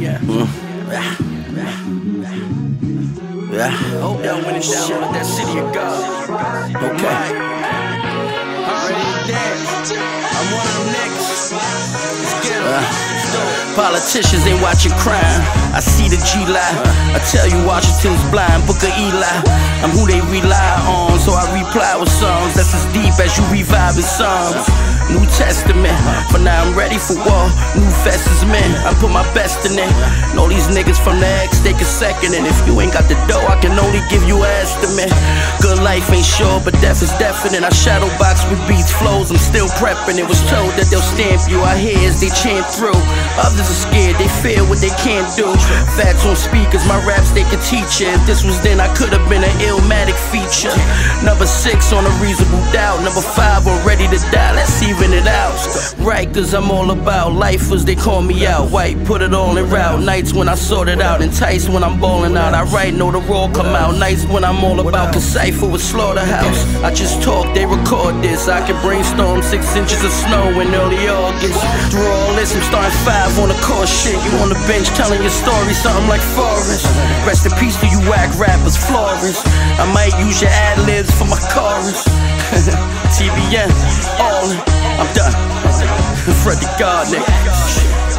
Yeah. Y'all went down with that city of God. Okay. I'm. Politicians ain't watching crime. I see the G lie. I tell you, Washington's blind. Book of Eli. I'm who they rely on, so I reply with that's as you reviving songs. New Testament. For now I'm ready for war. New faces, man. I put my best in it. Know these niggas from the X take a second, and if you ain't got the dough, I can only give you an estimate. Good life ain't sure, but death is definite. I shadow box with beats, prepping. It was told that they'll stamp you. I hear as they chant through. Others are scared, they fear what they can't do. Facts on speakers, my raps they can teach you. If this was then, I could have been an illmatic feature. Number six on a reasonable doubt. Number five on ready to die. Even it out. Right, cause I'm all about life lifers, they call me out. White, put it all in route. Nights when I sort it out. Enticed when I'm balling out. I write, know the raw come out. Nights when I'm all about. Cause Cypher with Slaughterhouse. I just talk, they record this. I can brainstorm six inches of snow in early August. Through all this, I'm starting five on the course shit. You on the bench telling your story, something like Forrest. Rest in peace to you whack rappers, Florence. I might use your ad libs for my chorus. TBN, all in. Freddie Gardner. God.